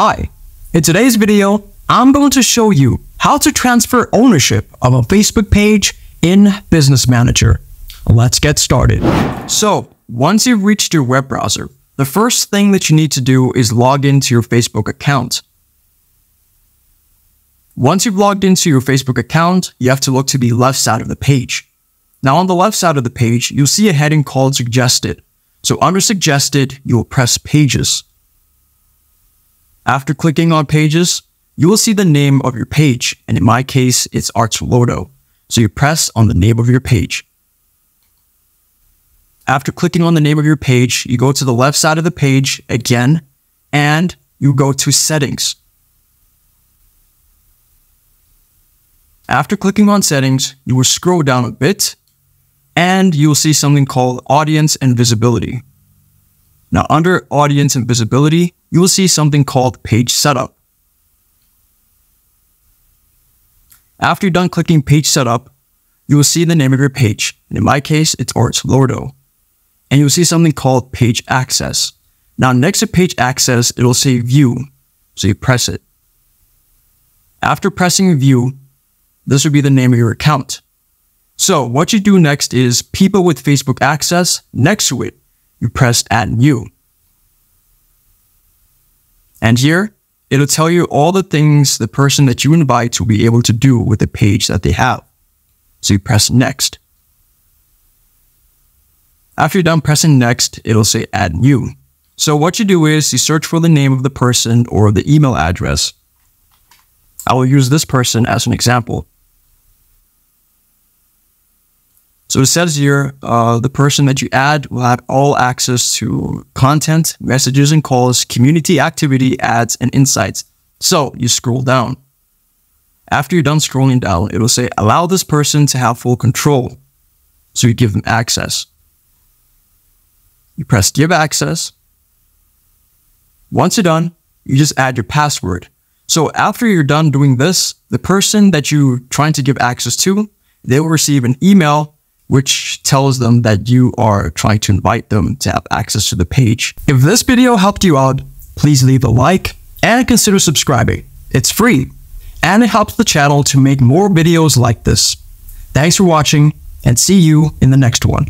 Hi, in today's video, I'm going to show you how to transfer ownership of a Facebook page in Business Manager. Let's get started. So, once you've reached your web browser, the first thing that you need to do is log into your Facebook account. Once you've logged into your Facebook account, you have to look to the left side of the page. Now on the left side of the page, you'll see a heading called Suggested. So under Suggested, you will press Pages. After clicking on Pages, you will see the name of your page, and in my case, it's Arts Lodo. So you press on the name of your page. After clicking on the name of your page, you go to the left side of the page again, and you go to Settings. After clicking on Settings, you will scroll down a bit, and you will see something called Audience and Visibility. Now, under Audience and Visibility, you will see something called Page Setup. After you're done clicking Page Setup, you will see the name of your page. And in my case, it's Arts Lordo. And you'll see something called Page Access. Now, next to Page Access, it'll say View. So you press it. After pressing View, this would be the name of your account. So what you do next is people with Facebook access next to it, you press add new. And here, it'll tell you all the things the person that you invite will be able to do with the page that they have. So you press next. After you're done pressing next, it'll say add new. So what you do is you search for the name of the person or the email address. I will use this person as an example. So it says here, uh, the person that you add will have all access to content, messages and calls, community activity, ads, and insights. So you scroll down. After you're done scrolling down, it will say, allow this person to have full control. So you give them access. You press give access. Once you're done, you just add your password. So after you're done doing this, the person that you're trying to give access to, they will receive an email which tells them that you are trying to invite them to have access to the page. If this video helped you out, please leave a like and consider subscribing. It's free and it helps the channel to make more videos like this. Thanks for watching and see you in the next one.